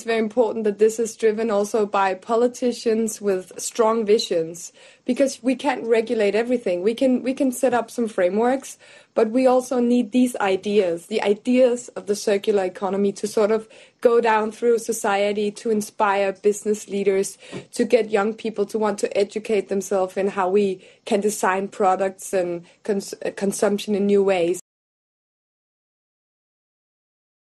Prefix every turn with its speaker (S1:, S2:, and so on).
S1: It's very important that this is driven also by politicians with strong visions because we can't regulate everything. We can we can set up some frameworks, but we also need these ideas, the ideas of the circular economy to sort of go down through society to inspire business leaders, to get young people to want to educate themselves in how we can design products and cons consumption in new ways.